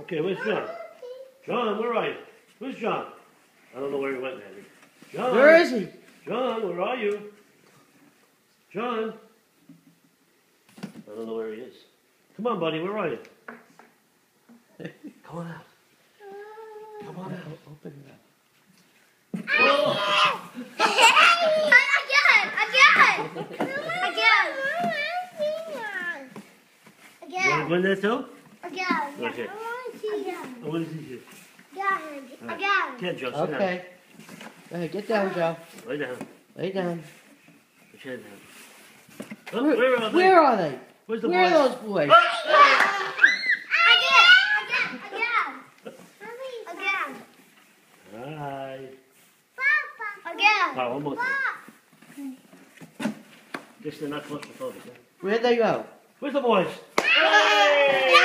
Okay, where's John? John, where are you? Who's John? I don't know where he went, Manny. John. Where is he? John, where are you? John. I don't know where he is. Come on, buddy, where are you? Come on out. Come on out. Open it up. You want to go in there too? Again. Okay. I want to see again. I want to see you. Again. Again. Can't, Joe. Sit Okay. Go ahead, get down, Joe. Lay down. Lay down. Put your head down. Oh, Where, where are they? where are they? Where's the Where boys? are those boys? Again. Again. Again. Again. Hi. Papa. Again. Oh, one more time. Guess they're not claustrophobic, huh? Where'd they go? Where's the boys? Again.